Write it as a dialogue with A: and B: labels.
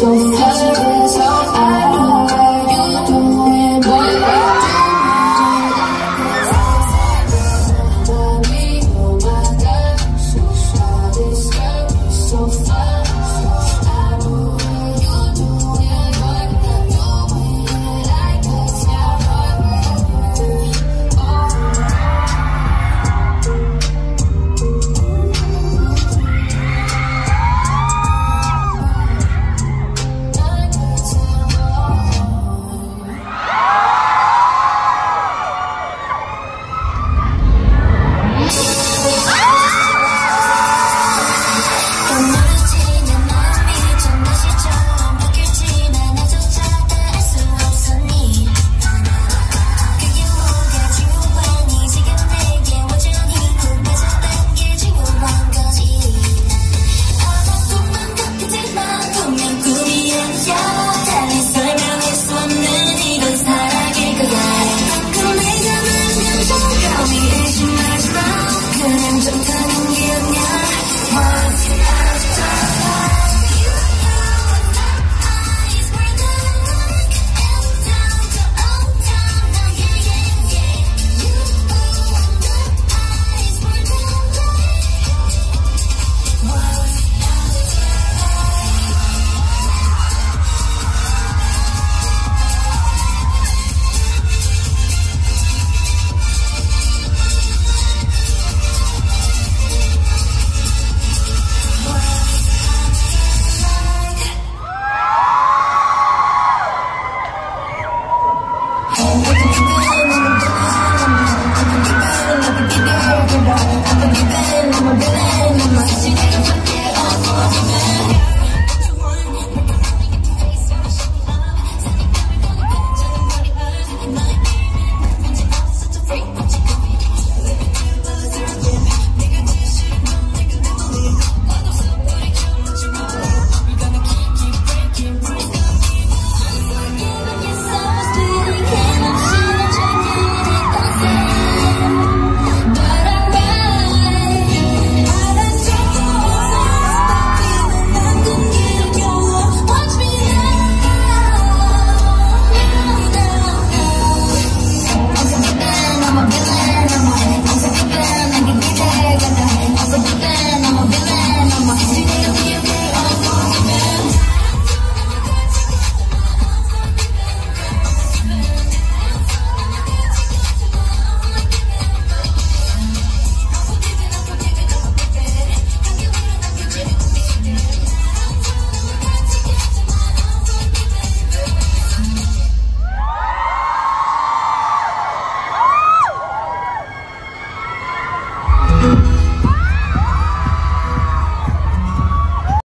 A: so fast. baby.